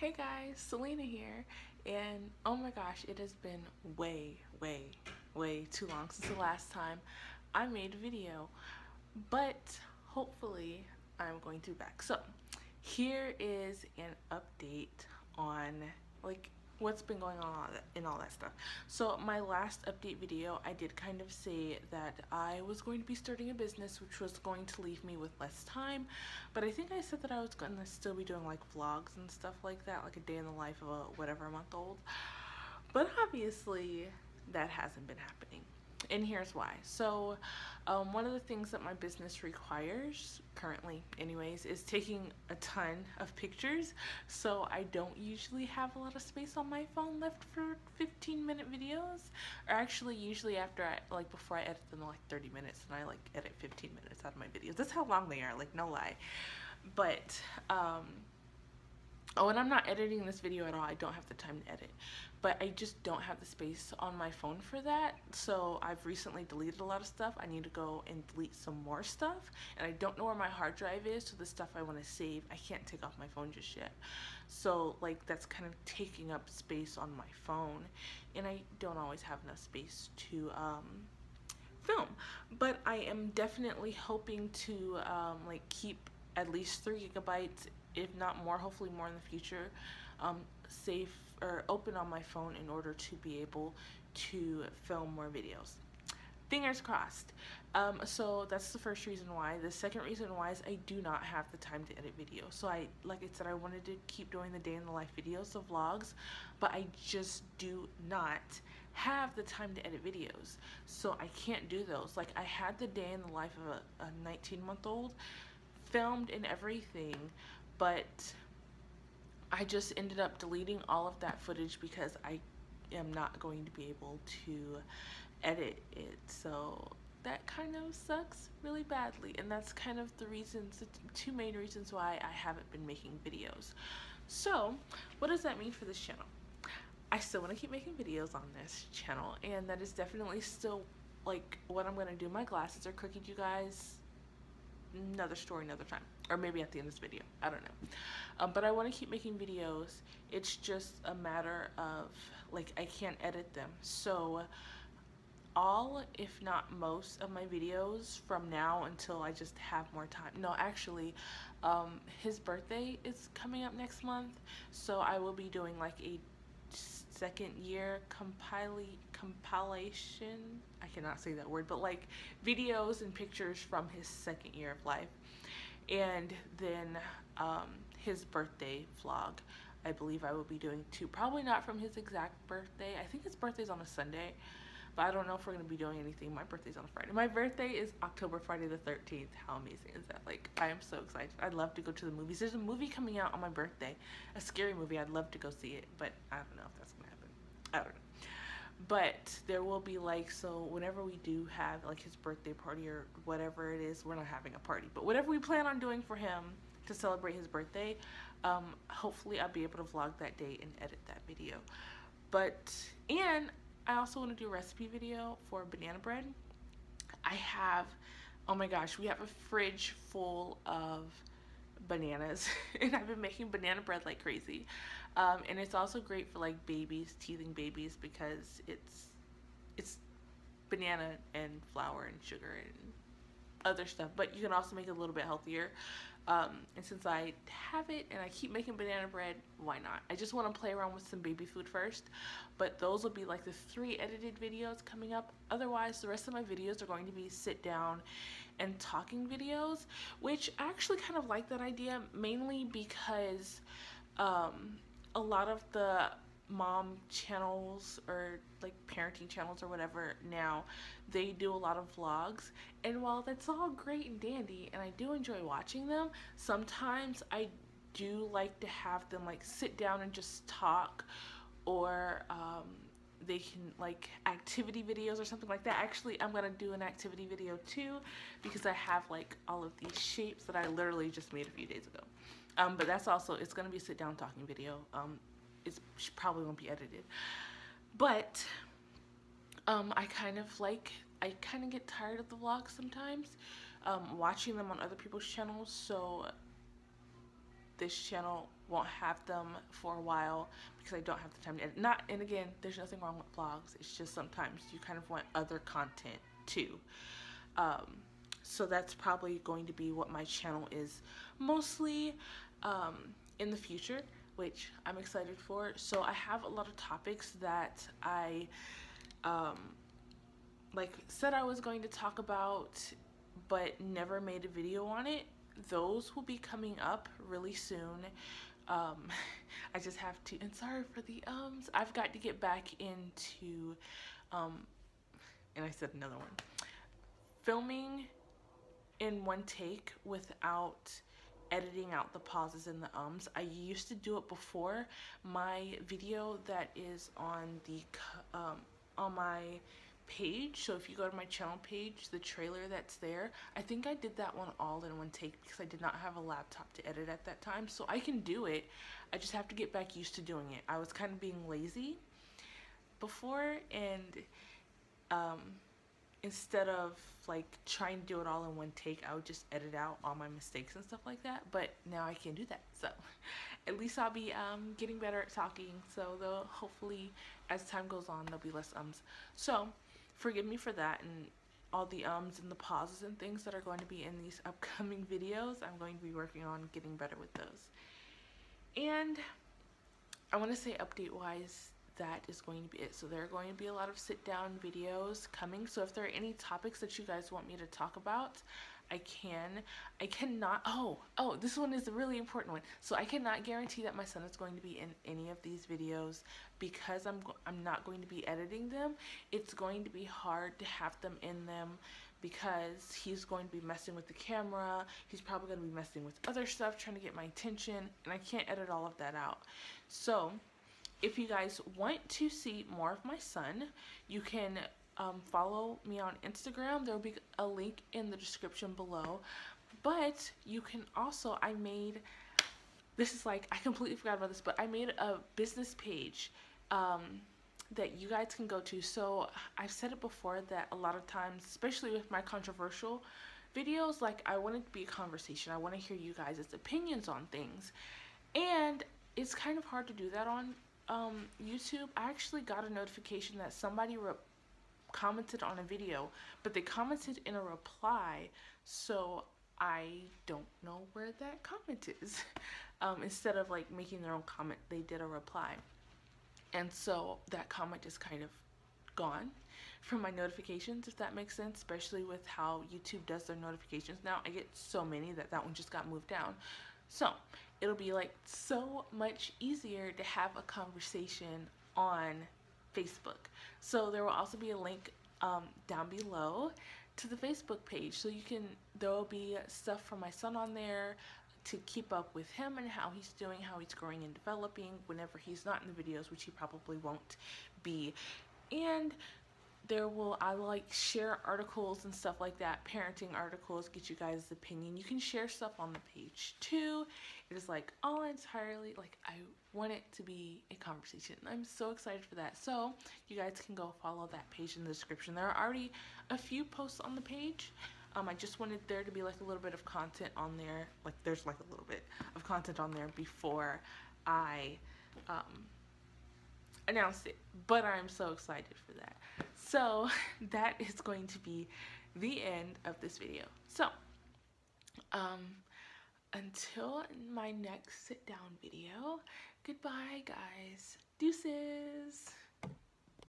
Hey guys, Salina here, and oh my gosh, it has been way, way, way too long since the last time I made a video, but hopefully I'm going to be back. So here is an update on like what's been going on and all that stuff. So my last update video, I did kind of say that I was going to be starting a business which was going to leave me with less time, but I think I said that I was going to still be doing like vlogs and stuff like that, like a day in the life of a whatever month old. But obviously that hasn't been happening and here's why. So um, one of the things that my business requires currently anyways is taking a ton of pictures. So I don't usually have a lot of space on my phone left for 15 minute videos or actually usually after I like before I edit them like 30 minutes and I like edit 15 minutes out of my videos. That's how long they are like no lie. But um Oh, and I'm not editing this video at all. I don't have the time to edit. But I just don't have the space on my phone for that. So I've recently deleted a lot of stuff. I need to go and delete some more stuff. And I don't know where my hard drive is. So the stuff I want to save, I can't take off my phone just yet. So like that's kind of taking up space on my phone. And I don't always have enough space to um, film. But I am definitely hoping to um, like keep at least three gigabytes if not more, hopefully more in the future, um, safe or open on my phone in order to be able to film more videos. Fingers crossed. Um, so that's the first reason why. The second reason why is I do not have the time to edit videos. So I, like I said, I wanted to keep doing the day in the life videos, the vlogs, but I just do not have the time to edit videos. So I can't do those. Like I had the day in the life of a, a 19 month old filmed and everything, but I just ended up deleting all of that footage because I am not going to be able to edit it. So that kind of sucks really badly and that's kind of the reasons the two main reasons why I haven't been making videos. So what does that mean for this channel? I still want to keep making videos on this channel and that is definitely still like what I'm gonna do. My glasses are crooked you guys another story another time or maybe at the end of this video I don't know. Um, but I want to keep making videos. It's just a matter of like I can't edit them. So all if not most of my videos from now until I just have more time no actually um, his birthday is coming up next month so I will be doing like a second year compili compilation I cannot say that word but like videos and pictures from his second year of life. And then um, his birthday vlog I believe I will be doing too. Probably not from his exact birthday. I think his birthday's on a Sunday but I don't know if we're gonna be doing anything. My birthday's on a Friday. My birthday is October Friday the 13th how amazing is that? Like I am so excited. I'd love to go to the movies. There's a movie coming out on my birthday. A scary movie. I'd love to go see it but I don't know if that's gonna I don't know. But there will be like so whenever we do have like his birthday party or whatever it is we're not having a party but whatever we plan on doing for him to celebrate his birthday um, hopefully I'll be able to vlog that day and edit that video. But and I also want to do a recipe video for banana bread. I have oh my gosh we have a fridge full of bananas and I've been making banana bread like crazy. Um, and it's also great for like babies teething babies because it's it's banana and flour and sugar and other stuff but you can also make it a little bit healthier um, and since I have it and I keep making banana bread why not? I just want to play around with some baby food first but those will be like the three edited videos coming up. Otherwise the rest of my videos are going to be sit down and talking videos which I actually kind of like that idea mainly because um, a lot of the mom channels or like parenting channels or whatever now they do a lot of vlogs. And while that's all great and dandy and I do enjoy watching them sometimes I do like to have them like sit down and just talk or um, they can like activity videos or something like that. Actually I'm gonna do an activity video too because I have like all of these shapes that I literally just made a few days ago. Um, but that's also it's gonna be a sit down talking video. Um, it's probably won't be edited but um, I kind of like I kind of get tired of the vlogs sometimes um, watching them on other people's channels so this channel won't have them for a while because I don't have the time to edit. Not, and again, there's nothing wrong with vlogs. It's just sometimes you kind of want other content too. Um, so that's probably going to be what my channel is mostly um, in the future, which I'm excited for. So I have a lot of topics that I um, like said I was going to talk about but never made a video on it. Those will be coming up really soon. Um, I just have to and sorry for the ums. I've got to get back into um, and I said another one. Filming in one take without editing out the pauses and the ums. I used to do it before. My video that is on the um, on my page so if you go to my channel page the trailer that's there I think I did that one all in one take because I did not have a laptop to edit at that time so I can do it I just have to get back used to doing it I was kind of being lazy before and um, instead of like trying to do it all in one take I would just edit out all my mistakes and stuff like that but now I can do that so at least I'll be um, getting better at talking so though hopefully as time goes on there'll be less ums so forgive me for that and all the ums and the pauses and things that are going to be in these upcoming videos. I'm going to be working on getting better with those. And I want to say update wise that is going to be it. So there are going to be a lot of sit down videos coming. So if there are any topics that you guys want me to talk about, I can. I cannot, oh, oh, this one is a really important one. So I cannot guarantee that my son is going to be in any of these videos because I'm, I'm not going to be editing them. It's going to be hard to have them in them because he's going to be messing with the camera. He's probably going to be messing with other stuff, trying to get my attention, and I can't edit all of that out. So if you guys want to see more of my son, you can um, follow me on Instagram. There will be a link in the description below. But you can also, I made, this is like, I completely forgot about this, but I made a business page um, that you guys can go to. So I've said it before that a lot of times, especially with my controversial videos, like I want it to be a conversation. I want to hear you guys' opinions on things. And it's kind of hard to do that on um, YouTube. I actually got a notification that somebody commented on a video, but they commented in a reply, so I don't know where that comment is. Um, instead of like making their own comment, they did a reply. And so that comment is kind of gone from my notifications, if that makes sense, especially with how YouTube does their notifications now. I get so many that that one just got moved down. So it'll be like so much easier to have a conversation on Facebook. So there will also be a link um, down below to the Facebook page. So you can, there will be stuff from my son on there to keep up with him and how he's doing, how he's growing and developing whenever he's not in the videos, which he probably won't be. And there will I like share articles and stuff like that. Parenting articles get you guys opinion. You can share stuff on the page too. It is like all entirely like I want it to be a conversation. I'm so excited for that. So you guys can go follow that page in the description. There are already a few posts on the page. Um, I just wanted there to be like a little bit of content on there. Like there's like a little bit of content on there before I um, announced it. But I'm so excited for that so that is going to be the end of this video. So, um, until my next sit down video, goodbye guys. Deuces.